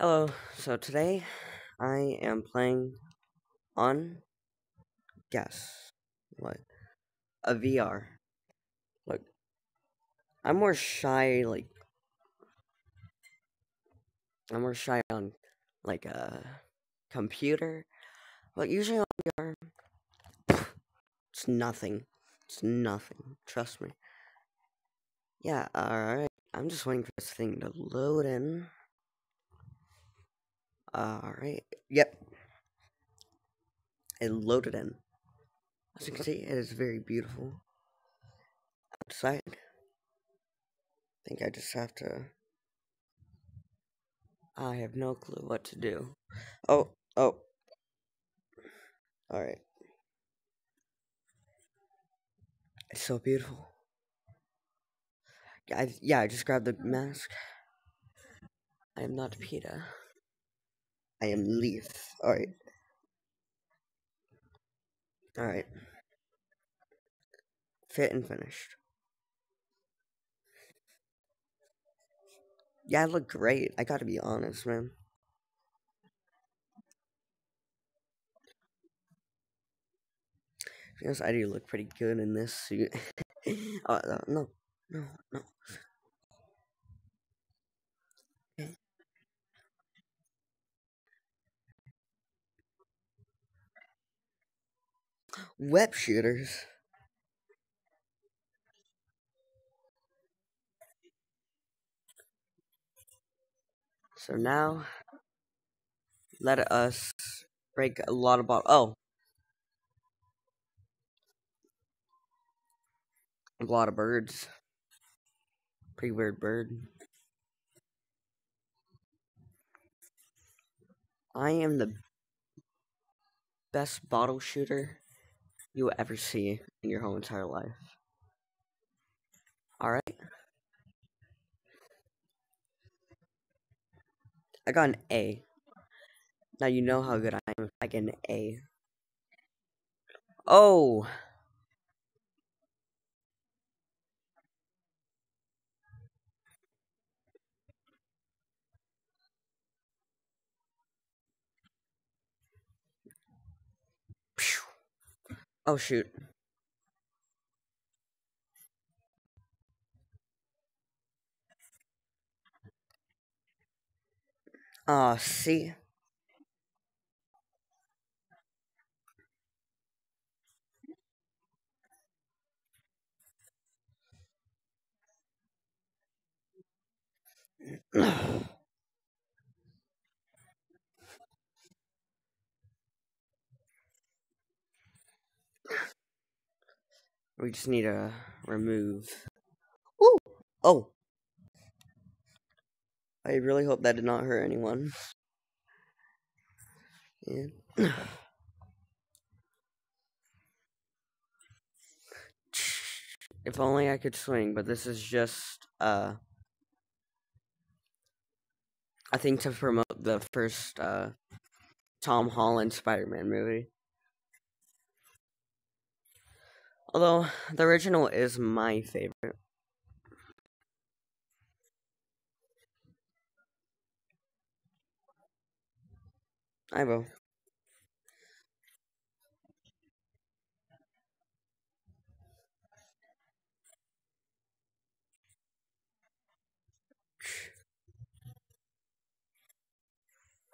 Hello, so today I am playing on guess what a VR. Look, I'm more shy like I'm more shy on like a computer, but usually on VR it's nothing. It's nothing. Trust me. Yeah, alright. I'm just waiting for this thing to load in. Alright. Yep. It loaded in. As you can see, it is very beautiful. Outside. I think I just have to. I have no clue what to do. Oh, oh. Alright. It's so beautiful. Yeah, I, yeah, I just grabbed the mask. I am not Peter. I am Leaf. Alright. Alright. Fit and finished. Yeah, I look great. I gotta be honest, man. Because I do look pretty good in this suit. oh, no, no, no. Web shooters. So now, let us break a lot of bottles. Oh. A lot of birds. Pretty weird bird. I am the best bottle shooter you will ever see in your whole entire life. Alright? I got an A. Now you know how good I am if I get an A. Oh! Oh shoot. Ah, uh, see? we just need to remove. Ooh! Oh! I really hope that did not hurt anyone. Yeah. if only I could swing, but this is just, uh, I think to promote the first, uh, Tom Holland Spider-Man movie. Although, the original is my favorite. I will.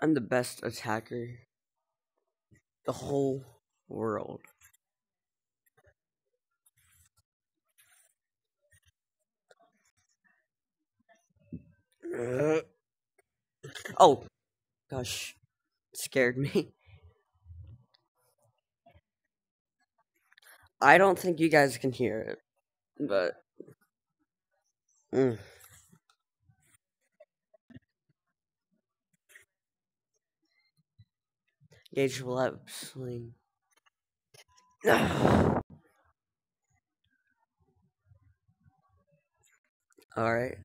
I'm the best attacker. The whole world. Uh, oh, gosh scared me. I don't think you guys can hear it, but. Mm. Gage will swing. Alright.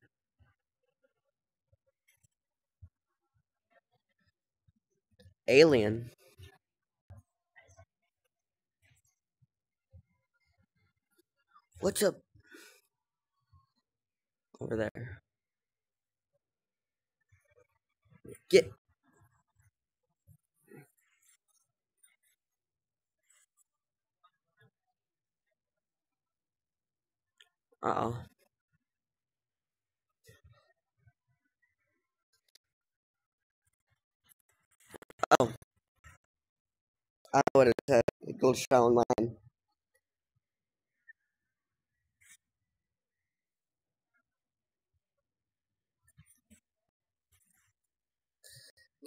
Alien. What's up? Over there. Get. Uh oh. Oh. I know what it said. Gold Shell Online.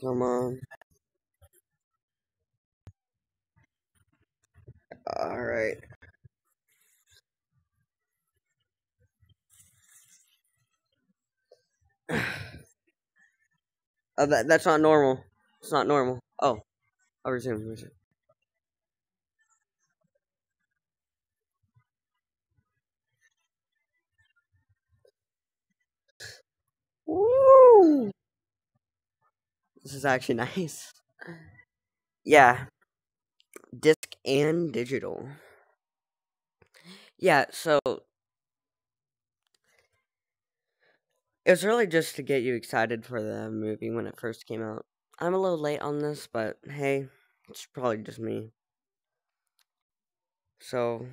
Come on. Alright. oh, that, that's not normal. It's not normal. Oh. I'll resume. resume. Woo! This is actually nice. Yeah. Disc and digital. Yeah, so it was really just to get you excited for the movie when it first came out. I'm a little late on this, but hey, it's probably just me. So,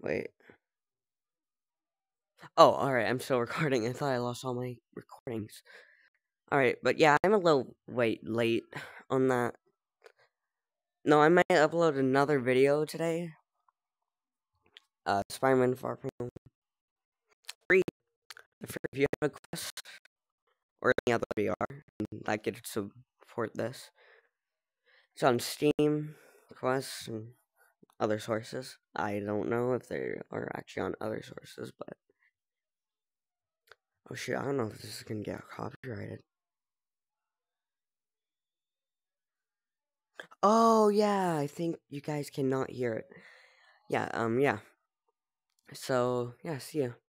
wait. Oh, alright, I'm still recording. I thought I lost all my recordings. Alright, but yeah, I'm a little wait late on that. No, I might upload another video today. Uh, Spider-Man Far From Home. Free. If you have a quest or any other VR that could support this. It's on Steam, Quest, and other sources. I don't know if they are actually on other sources, but oh shit, I don't know if this is gonna get copyrighted. Oh yeah, I think you guys cannot hear it. Yeah, um, yeah. So yeah, see ya.